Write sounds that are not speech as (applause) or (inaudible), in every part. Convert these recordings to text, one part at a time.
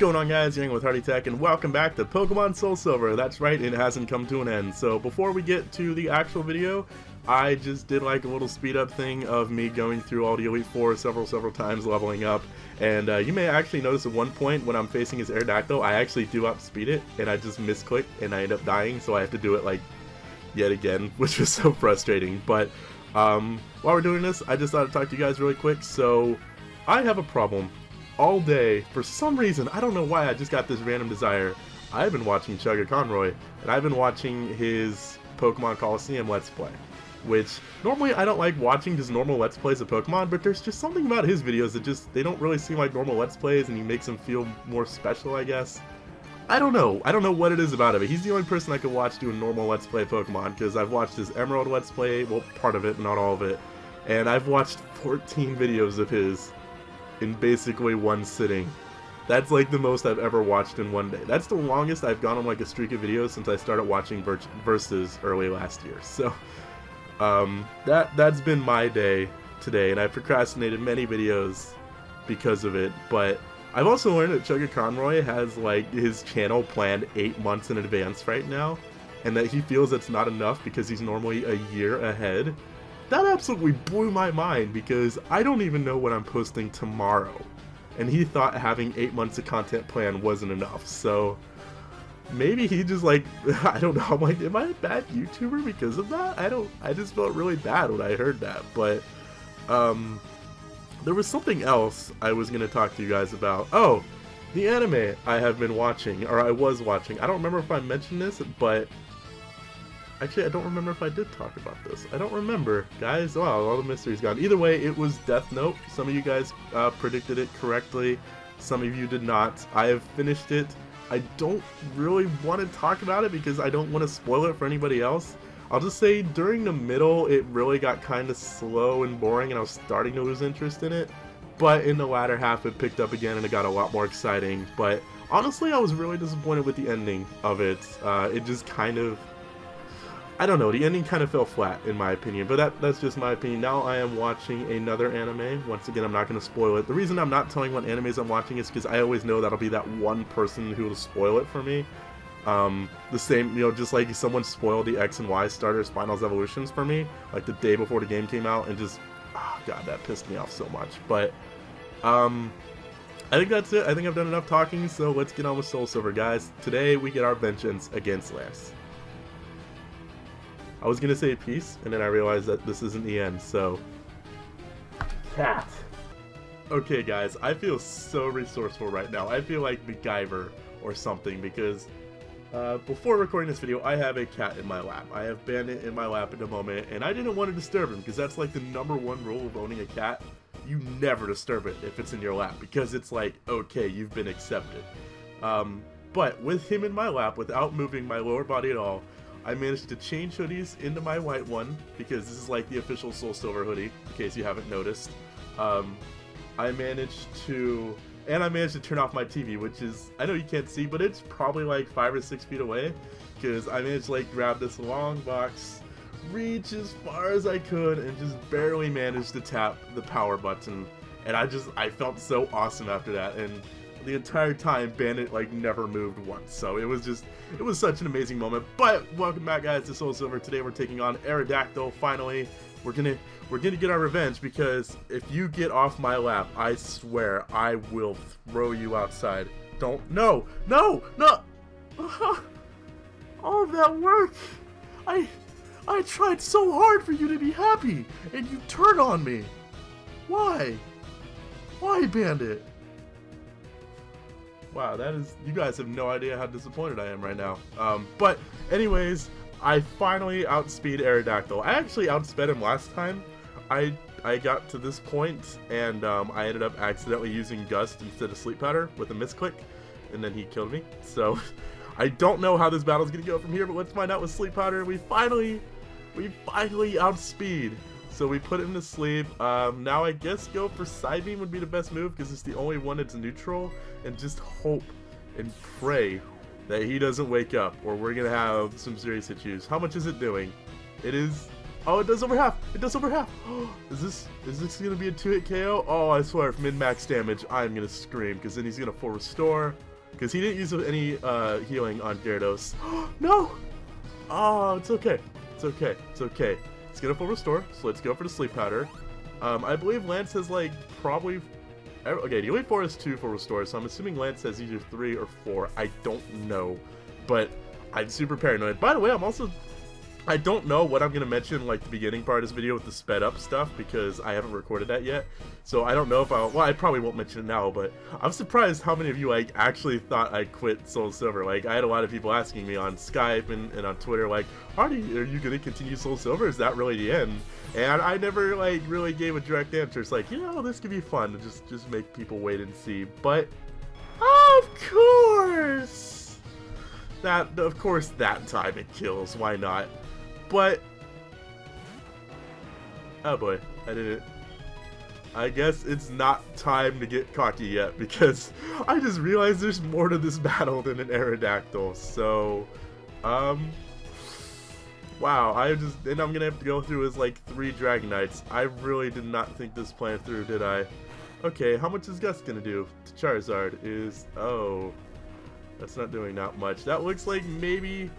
going on guys, Yang with Hardy Tech, and welcome back to Pokemon Soul Silver. That's right, it hasn't come to an end. So before we get to the actual video, I just did like a little speed up thing of me going through all the Elite Four several, several times, leveling up. And uh, you may actually notice at one point when I'm facing his Aerodactyl, I actually do outspeed it, and I just misclick, and I end up dying, so I have to do it like yet again, (laughs) which was so frustrating. But um, while we're doing this, I just thought I'd talk to you guys really quick. So I have a problem all day. For some reason, I don't know why, I just got this random desire. I've been watching ChuggaaConroy, and I've been watching his Pokemon Colosseum Let's Play. Which, normally I don't like watching just normal Let's Plays of Pokemon, but there's just something about his videos that just, they don't really seem like normal Let's Plays, and he makes them feel more special, I guess. I don't know. I don't know what it is about him. He's the only person I could watch do a normal Let's Play Pokemon, because I've watched his Emerald Let's Play, well, part of it, not all of it, and I've watched 14 videos of his, in basically one sitting. That's like the most I've ever watched in one day. That's the longest I've gone on like a streak of videos since I started watching Versus early last year. (laughs) So um, that that's been my day today, and I procrastinated many videos because of it. But I've also learned that ChuggaaConroy has like his channel planned eight months in advance right now, and that he feels it's not enough because he's normally a year ahead that absolutely blew my mind because I don't even know what I'm posting tomorrow. And he thought having eight months of content plan wasn't enough. So maybe he just like (laughs) I don't know. I'm like, am I a bad YouTuber because of that? I don't. I just felt really bad when I heard that. But um, there was something else I was gonna talk to you guys about. Oh, the anime I have been watching, or I was watching. I don't remember if I mentioned this, but Actually, I don't remember if I did talk about this. I don't remember, guys. Wow, all the mystery's gone. Either way, it was Death Note. Some of you guys uh, predicted it correctly. Some of you did not. I have finished it. I don't really want to talk about it because I don't want to spoil it for anybody else. I'll just say during the middle, it really got kind of slow and boring, and I was starting to lose interest in it. But in the latter half, it picked up again, and it got a lot more exciting. But honestly, I was really disappointed with the ending of it. Uh, it just kind of I don't know, the ending kind of fell flat in my opinion, but that that's just my opinion. Now I am watching another anime. Once again, I'm not going to spoil it. The reason I'm not telling what animes I'm watching is because I always know that'll be that one person who will spoil it for me. Um, the same, you know, just like someone spoiled the X and Y starters Finals Evolutions for me, like the day before the game came out, and just, oh god, that pissed me off so much. But, um, I think that's it. I think I've done enough talking, so let's get on with Soul Silver, guys. Today, we get our vengeance against Lance. I was gonna say peace, and then I realized that this isn't the end, so... Cat! Okay guys, I feel so resourceful right now. I feel like MacGyver or something, because uh, before recording this video, I have a cat in my lap. I have Bandit in my lap at the moment, and I didn't want to disturb him, because that's like the number one rule of owning a cat. You never disturb it if it's in your lap, because it's like, okay, you've been accepted. Um, but with him in my lap, without moving my lower body at all, I managed to change hoodies into my white one because this is like the official Soul Silver hoodie, in case you haven't noticed. Um, I managed to, and I managed to turn off my TV, which is, I know you can't see, but it's probably like five or six feet away because I managed to like grab this long box, reach as far as I could, and just barely managed to tap the power button. And I just, I felt so awesome after that. And the entire time Bandit like never moved once. So it was just it was such an amazing moment. But welcome back guys to Soul Silver. Today we're taking on Aerodactyl finally. We're gonna we're gonna get our revenge because if you get off my lap, I swear I will throw you outside. Don't no no no (laughs) all of that work. I I tried so hard for you to be happy and you turn on me. Why? Why, Bandit? Wow, that is. You guys have no idea how disappointed I am right now. Um, but, anyways, I finally outspeed Aerodactyl. I actually outsped him last time. I I got to this point and um, I ended up accidentally using Gust instead of Sleep Powder with a misclick, and then he killed me. So (laughs) I don't know how this battle's gonna go from here, but let's find out with Sleep Powder. We finally, we finally outspeed so we put him to sleep. Um, now I guess go for Psybeam would be the best move because it's the only one that's neutral. And just hope and pray that he doesn't wake up or we're going to have some serious issues. How much is it doing? It is... Oh, it does over half! It does over half! (gasps) is this is this going to be a 2-hit KO? Oh, I swear, if min-max damage, I'm going to scream because then he's going to full restore. Because he didn't use any uh, healing on Gyarados. (gasps) no! Oh, it's okay. It's okay. It's okay. Let's get a full restore, so let's go for the sleep powder. Um, I believe Lance has like probably okay, the Elite Four is two full restores, so I'm assuming Lance has either three or four. I don't know, but I'm super paranoid. By the way, I'm also I don't know what I'm gonna mention like the beginning part of this video with the sped up stuff because I haven't recorded that yet. So I don't know if I'll well I probably won't mention it now, but I'm surprised how many of you like actually thought I quit Soul Silver. Like I had a lot of people asking me on Skype and, and on Twitter like, Hardy, are you gonna continue Soul Silver? Is that really the end? And I never like really gave a direct answer. It's like, you know, this could be fun to just just make people wait and see. But of course that of course that time it kills, why not? But... Oh boy, I did it. I guess it's not time to get cocky yet because I just realized there's more to this battle than an Aerodactyl. So, um, wow, I just, and I'm gonna have to go through his like three Dragonites. I really did not think this plan through, did I? Okay, how much is Gust gonna do to Charizard? Is, oh, that's not doing that much. That looks like maybe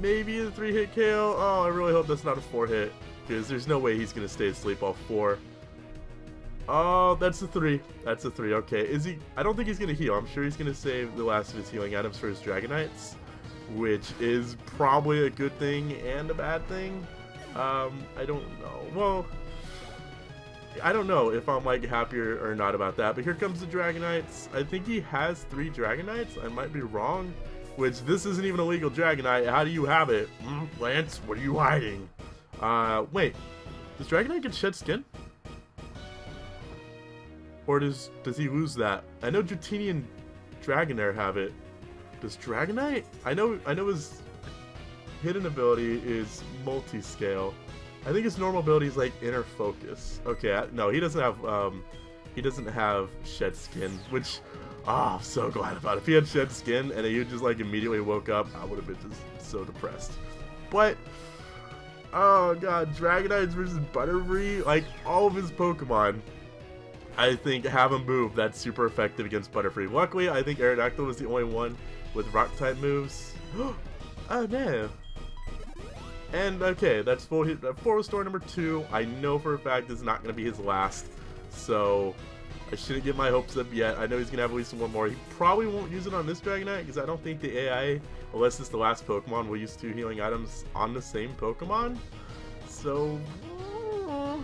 maybe a three hit KO. Oh, I really hope that's not a four hit because there's no way he's gonna stay asleep all four. Oh, that's a three. That's a three. Okay, is he? I don't think he's gonna heal. I'm sure he's gonna save the last of his healing items for his Dragonites, which is probably a good thing and a bad thing. Um, I don't know. Well, I don't know if I'm like happier or not about that. But here comes the Dragonites. I think he has three Dragonites. I might be wrong. Which, this isn't even a legal Dragonite. How do you have it? Mm, Lance, what are you hiding? Uh, wait. Does Dragonite get shed skin? Or does does he lose that? I know Dratini and Dragonair have it. Does Dragonite? I know I know his hidden ability is multi-scale. I think his normal ability is like inner focus. Okay, no, he doesn't have um he doesn't have shed skin, which Oh, I'm so glad about it. If he had shed skin and he just like immediately woke up, I would have been just so depressed. But oh god, Dragonites versus Butterfree, like all of his Pokemon, I think have a move that's super effective against Butterfree. Luckily, I think Aerodactyl was the only one with Rock type moves. (gasps) oh no. And okay, that's full hit, full restore number two. I know for a fact is not going to be his last, so I shouldn't get my hopes up yet. I know he's going to have at least one more. He probably won't use it on this Dragonite because I don't think the AI, unless it's the last Pokemon, will use two healing items on the same Pokemon. So, uh,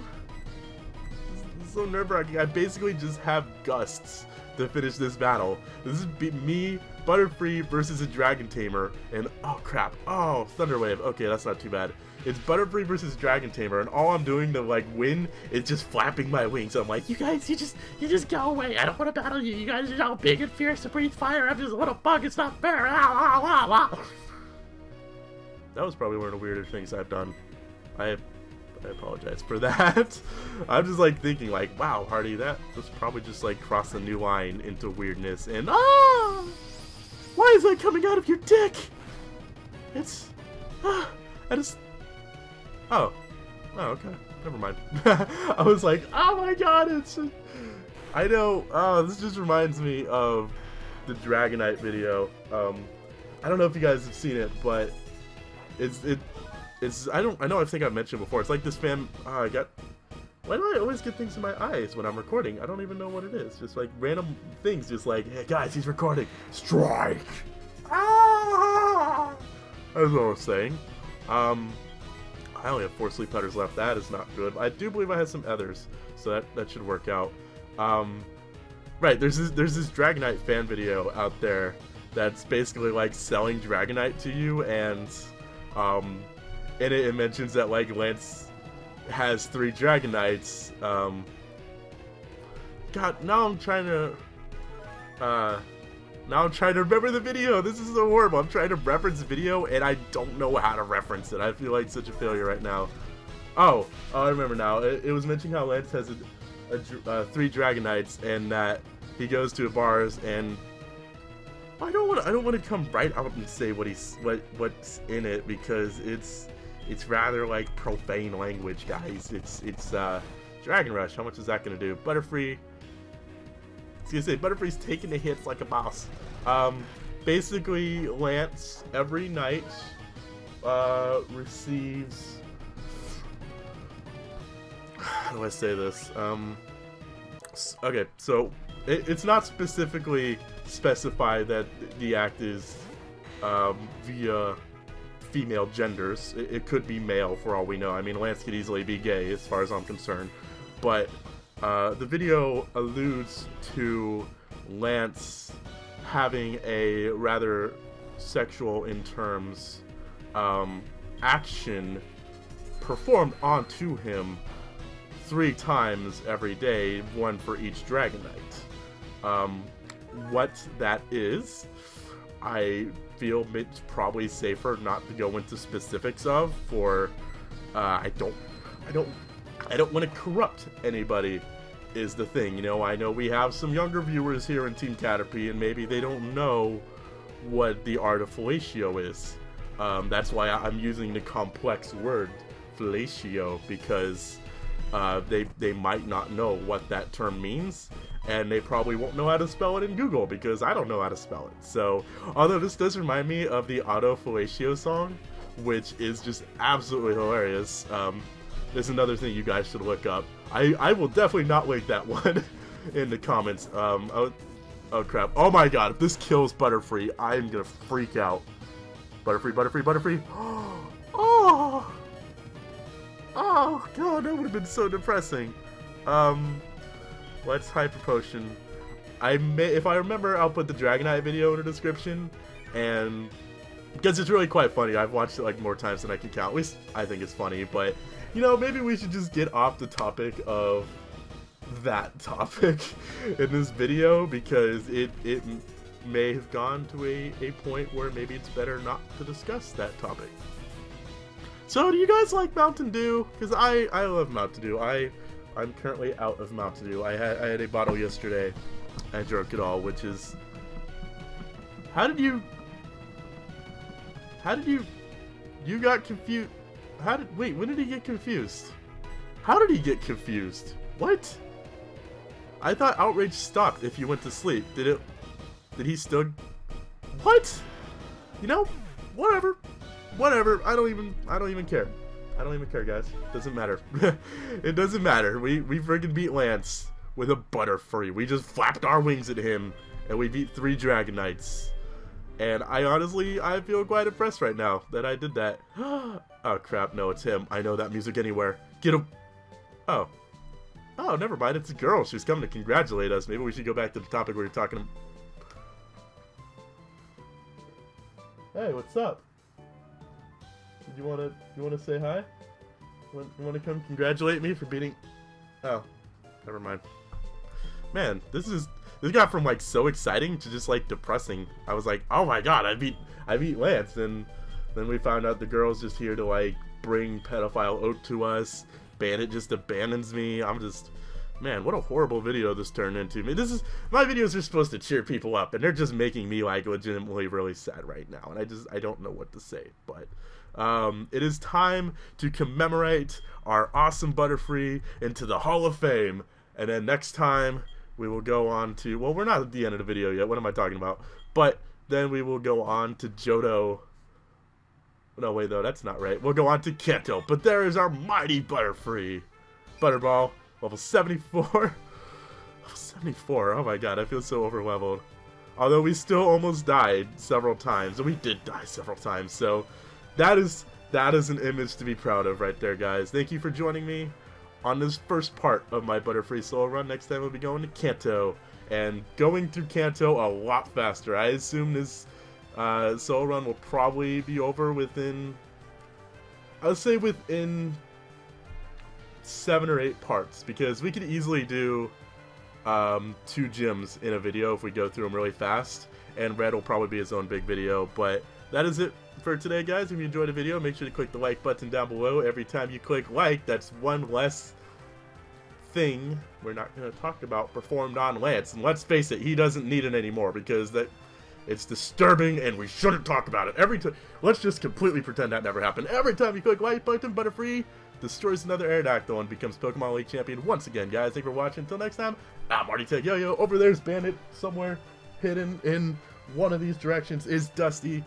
so nerve-wracking. I basically just have gusts to finish this battle. This is me, Butterfree versus a Dragon Tamer, and oh crap, oh, Thunder Wave. Okay, that's not too bad. It's Butterfree versus Dragon Tamer, and all I'm doing to like win is just flapping my wings. I'm like, you guys, you just, you just go away. I don't want to battle you. You guys are so big and fierce to breathe fire. I'm just a little bug. It's not fair. Ow, ow, ow, that was probably one of the weirder things I've done. I I apologize for (laughs) that. I'm just like thinking like, wow, Hardy, that was probably just like cross a new line into weirdness and ah, why is that coming out of your dick? It's ah, I just oh oh okay never mind. (laughs) I was like, oh my god, it's I know. Oh, this just reminds me of the Dragonite video. Um, I don't know if you guys have seen it, but it's it it's I don't I know I think I've mentioned before. It's like this fan. Uh, I got. Why do I always get things in my eyes when I'm recording? I don't even know what it is. Just like random things. Just like, hey guys, he's recording. Strike. Ah! That's what I was saying. Um, I only have four sleep powders left. That is not good. I do believe I have some others, so that that should work out. Um, right. There's this there's this Dragonite fan video out there that's basically like selling Dragonite to you and um in it, it mentions that like Lance has three Dragonites. Um, God, now I'm trying to. Uh, now I'm trying to remember the video. This is so horrible. I'm trying to reference video and I don't know how to reference it. I feel like such a failure right now. Oh, oh I remember now. It, it was mentioning how Lance has a, a uh, three Dragonites and that he goes to a bars and I don't want I don't want to come right out and say what he's what what's in it because it's it's rather like profane language, guys. It's it's uh, Dragon Rush. How much is that gonna do? Butterfree. Gonna say Butterfree's taking the hits like a boss. Um, basically, Lance every night uh, receives. How do I say this? Um, okay, so it, it's not specifically specified that the act is um, via female genders. It, it, could be male for all we know. I mean, Lance could easily be gay as far as I'm concerned. But uh, the video alludes to Lance having a rather sexual in terms um, action performed onto him three times every day, one for each Dragonite. Um, what that is, I feel it's probably safer not to go into specifics of. For uh, I don't, I don't, I don't want to corrupt anybody. Is the thing, you know? I know we have some younger viewers here in Team Caterpie, and maybe they don't know what the art of fellatio is. Um, that's why I'm using the complex word fellatio because uh, they they might not know what that term means and they probably won't know how to spell it in Google because I don't know how to spell it. So, although this does remind me of the Auto Fellatio song, which is just absolutely hilarious. Um, there's another thing you guys should look up. I, I will definitely not link that (laughs) one in the comments. Um, oh, oh crap. Oh my god, if this kills Butterfree, I'm gonna freak out. Butterfree, Butterfree, Butterfree. (gasps) Oh! God, that would have been so depressing. Um, Let's Hyper Potion. I may, if I remember, I'll put the Dragonite video in the description, and because it's really quite funny. I've watched it like more times than I can count. At least I think it's funny, but you know, maybe we should just get off the topic of that topic (laughs) in this video because it it may have gone to a, a point where maybe it's better not to discuss that topic. So, do you guys like Mountain Dew? Because I I love Mountain Dew. I I'm currently out of Mountain Dew. I had I had a bottle yesterday. I drank it all, which is. How did you? How did you? You got confused. How did? Wait, when did he get confused? How did he get confused? What? I thought outrage stopped if you went to sleep. Did it? Did he still? What? You know, whatever, whatever. I don't even. I don't even care. I don't even care, guys. Doesn't matter. (laughs) it doesn't matter. We we freaking beat Lance with a Butterfree. We just flapped our wings at him, and we beat three Dragonites. And I honestly, I feel quite impressed right now that I did that. (gasps) oh crap, no, it's him. I know that music anywhere. Get him. Oh. Oh, never mind. It's a girl. She's coming to congratulate us. Maybe we should go back to the topic we were talking. Hey, what's up? You want to you want to say hi? You want to come congratulate me for beating? Oh, never mind. Man, this is this got from like so exciting to just like depressing. I was like, oh my god, I beat I beat Lance, and then we found out the girl's just here to like bring pedophile Oak to us. Bandit just abandons me. I'm just man, what a horrible video this turned into. I mean, this is my videos are supposed to cheer people up, and they're just making me like legitimately really sad right now, and I just I don't know what to say, but. Um, it is time to commemorate our awesome Butterfree into the Hall of Fame. And then next time, we will go on to. Well, we're not at the end of the video yet. What am I talking about? But then we will go on to Johto. No, wait, though. That's not right. We'll go on to Kanto. But there is our mighty Butterfree. Butterball, level 74. (laughs) level 74. Oh my god, I feel so overleveled. Although we still almost died several times. And we did die several times, so that is that is an image to be proud of right there, guys. Thank you for joining me on this first part of my Butterfree solo run. Next time we'll be going to Kanto and going through Kanto a lot faster. I assume this uh, solo run will probably be over within, I'd say within seven or eight parts because we could easily do um, two gyms in a video if we go through them really fast. And Red will probably be his own big video, but that is it for today, guys. If you enjoyed the video, make sure to click the like button down below. Every time you click like, that's one less thing we're not going to talk about performed on Lance. And let's face it, he doesn't need it anymore because that it's disturbing and we shouldn't talk about it. Every time, let's just completely pretend that never happened. Every time you click like button, Butterfree destroys another Aerodactyl and becomes Pokemon League champion once again, guys. Thank you for watching. Until next time, I'm Hardy Tech Yo-Yo. Over there's Bandit somewhere. hidden in one of these directions is Dusty.